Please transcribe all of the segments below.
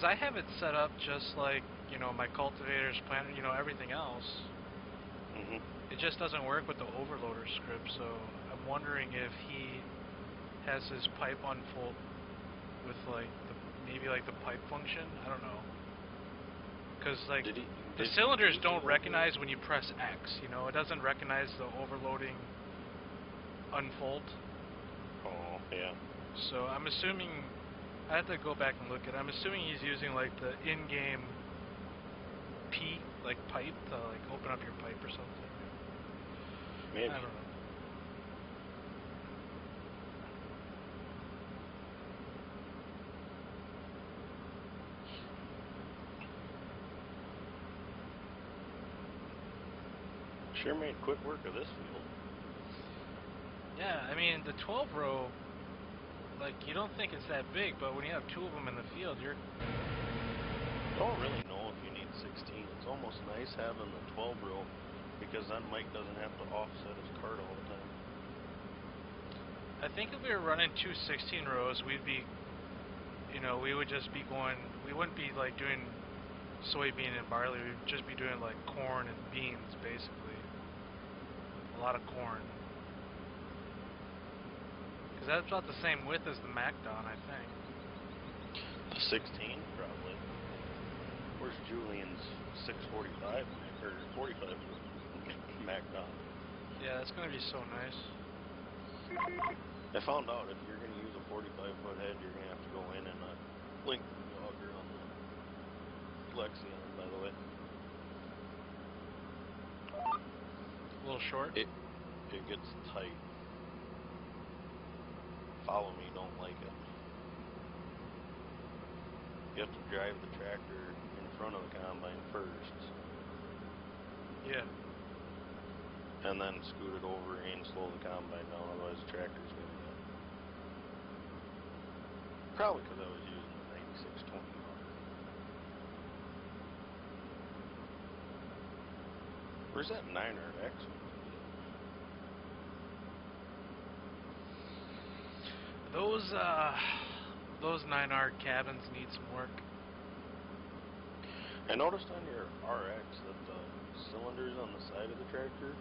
Because I have it set up just like, you know, my cultivators, plant, you know, everything else. hmm It just doesn't work with the overloader script, so I'm wondering if he has his pipe unfold with like the maybe like the pipe function. I don't know. Because like Did he? the cylinders don't recognize when you press X. You know, it doesn't recognize the overloading unfold. Oh yeah. So I'm assuming I have to go back and look at. it. I'm assuming he's using like the in-game P like pipe to like open up your pipe or something. Maybe. I don't know. Sure made quick work of this field. Yeah, I mean the 12 row, like you don't think it's that big, but when you have two of them in the field, you're Don't really know if you need 16. It's almost nice having the 12 row because then Mike doesn't have to offset his cart all the time. I think if we were running two 16 rows, we'd be, you know, we would just be going, we wouldn't be like doing soybean and barley, we'd just be doing like corn and beans basically. A lot of corn. Because that's about the same width as the MacDon, I think. The 16 probably. Where's Julian's 645 or 45 MacDon? Yeah, that's going to be so nice. I found out if you're going to use a 45 foot head, you're going to have to go in and uh, lengthen the auger on the Lexion, by the way. A little short. It it gets tight. Follow me, don't like it. You have to drive the tractor in front of the combine first, Yeah. and then scoot it over and slow the combine down, otherwise the tractor's gonna get. Probably because I was using the 9620R. Where's that 9RX one? Those, uh, those 9R cabins need some work. I noticed on your RX that the cylinders on the side of the tractor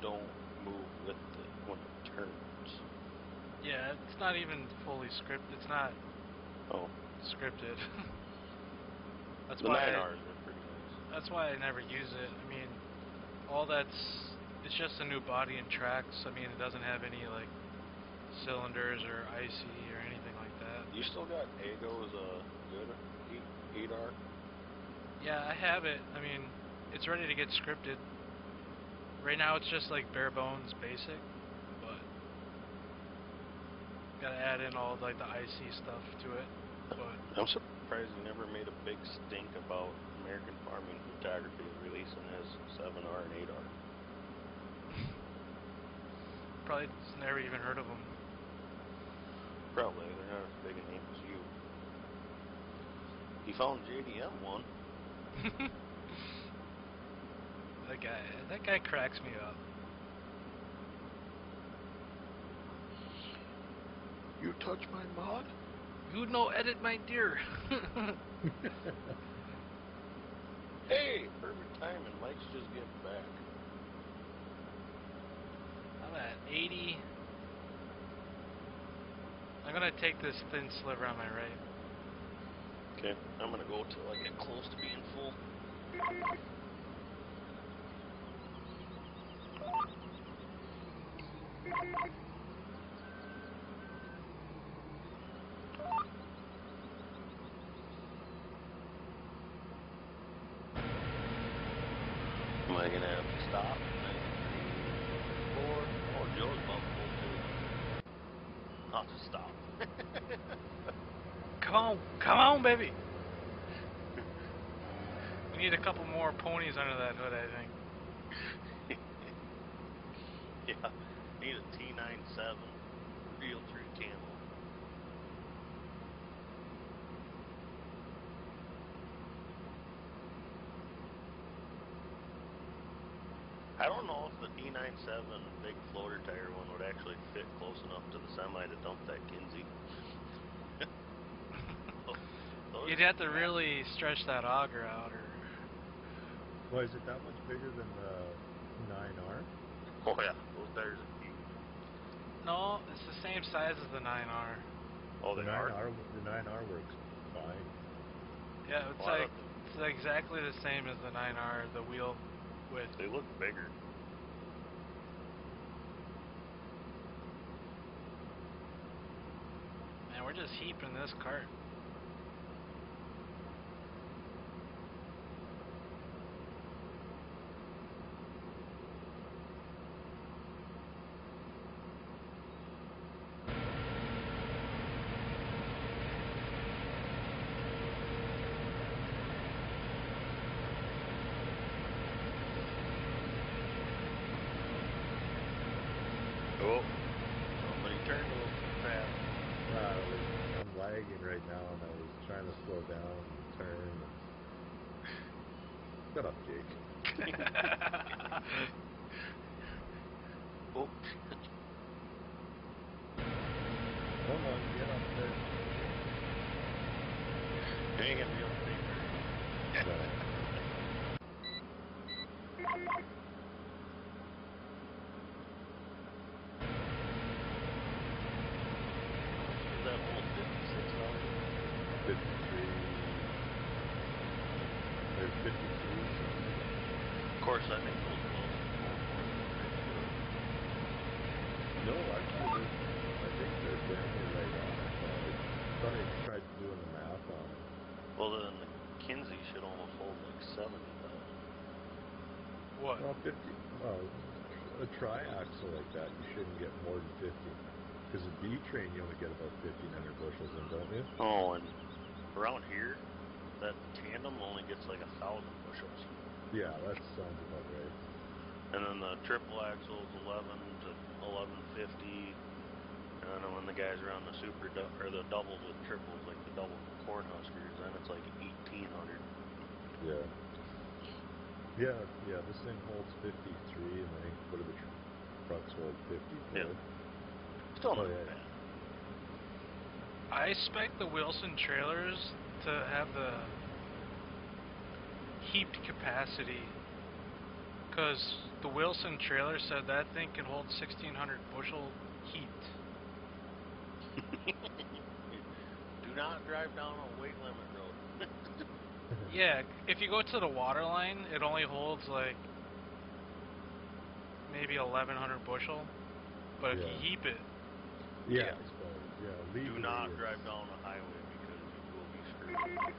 don't move with it when it turns. Yeah, it's not even fully scripted. It's not Oh, scripted. that's the why. I- 9Rs are pretty nice. That's why I never use it. I mean, all that's it's just a new body and tracks. I mean, it doesn't have any like cylinders or IC or anything like that. You still got Ago's uh, good 8, 8R? Yeah, I have it. I mean, it's ready to get scripted. Right now, it's just like bare bones basic, but gotta add in all like the IC stuff to it. But I'm surprised he never made a big stink about American Farming Photography releasing his 7R and 8R. probably never even heard of them. Probably, they're not as big a name as you. He found JDM one. that guy, that guy cracks me up. You touch my mod? You no edit, my dear. Hey, perfect timing. Mike's just getting back. I'm at 80. I'm gonna take this thin sliver on my right. Okay, I'm gonna go till I get close to being full. Am I gonna have to stop? Or, oh, Joe's bump full too. I'll just stop. Come on, come on, baby. We need a couple more ponies under that hood, I think. yeah, need a T97, real true camo. I don't know if the D97 big floater tire one would actually fit close enough to the semi to dump that Kinze. You'd have to really stretch that auger out, or Why is it that much bigger than the 9R? Oh yeah, those tires are huge. no, it's the same size as the 9R. Oh, the they 9R, the 9R works fine. Yeah, it's Well, like it's exactly the same as the 9R. The wheel width. They look bigger. Man, we're just heaping this cart. Oh, somebody turned a little too fast. Uh, I was, I'm right now, and I was trying to slow down and turn. And... Shut up, Jake. Oh, Come on, get up there. you ain't gonna be able to take very much. No. How much does that hold? Fifty-six thousand. 53. There's 52, something like that. Of course, I think those Wilson hold more than what they should. No, actually, they're, I think they're damn near right on. I thought I thought I tried doing the math on it. Well, then the Kinze should almost hold like seventy thousand. What? Well, 50. Well, a triaxle like that, you shouldn't get more than 50. Because a B train, you only get about 1,500 bushels in, don't you? Oh, and around here, that tandem only gets like a thousand bushels. Yeah, that sounds about right. And then the triple axles, eleven to eleven fifty. And then when the guys are on the super or the doubles with triples, like the double corn huskers, then it's like eighteen hundred. Yeah. Yeah, yeah, this thing holds 53, and I think what do the tr- trucks hold 54? Yeah. Still Oh, not yeah. bad. I expect the Wilson trailers to have the heaped capacity. Because the Wilson trailer said that thing can hold 1600 bushel heaped. Do not drive down a weight limit road. Yeah, if you go to the water line, it only holds like maybe 1100 bushel. But if you heap it, yeah, Yeah. Yeah, Do not it's- drive down the highway because you will be screwed.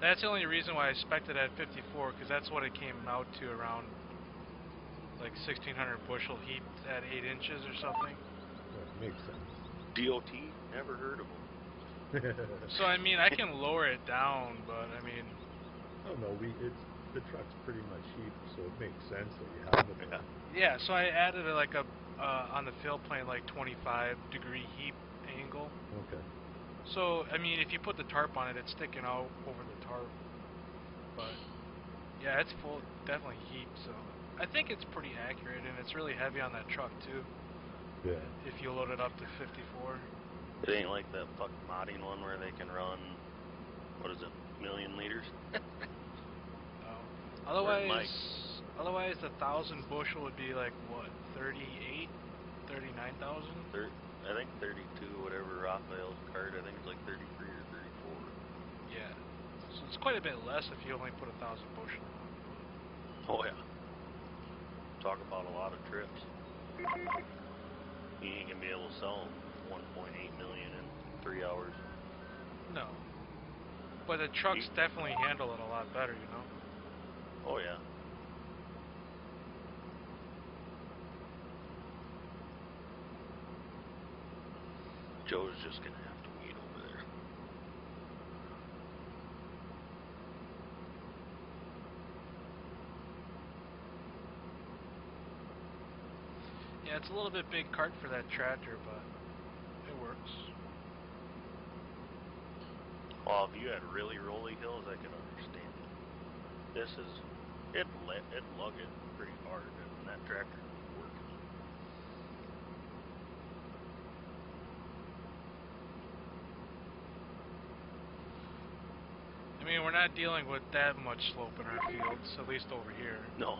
that's the only reason why I expect it at 54, because that's what it came out to around like 1600 bushel heaped at 8 inches or something. That makes sense. DOT, never heard of them. So I mean, I can lower it down, but I mean, oh no, we it's the truck's pretty much heaped, so it makes sense that you have it. Yeah. there. yeah. So I added a, like a uh, on the fill plane like 25 degree heap angle. Okay. So I mean, if you put the tarp on it, it's sticking out over the tarp. But yeah, it's full, definitely heaped. So I think it's pretty accurate, and it's really heavy on that truck too. Yeah. If you load it up to 54. It ain't like that fuck modding one where they can run, what is it, million liters? No. Or oh. it might. Otherwise, otherwise the thousand bushel would be like what, 38, 39,000? Thir- I think 32, whatever Raphael's card, I think it's like 33 or 34. Yeah. So it's quite a bit less if you only put a thousand bushel on. Oh yeah. Talk about a lot of trips. You ain't gonna be able to sell them 1.8 million in three hours. no. But the trucks You- definitely handle it a lot better, you know. Oh yeah. Joe's just gonna have to wait over there. Yeah, it's a little bit big cart for that tractor, but it works. Well, if you had really rolly hills, I could understand it. This is, it let it lug it pretty hard, and that tractor working. I mean, we're not dealing with that much slope in our fields, at least over here. No.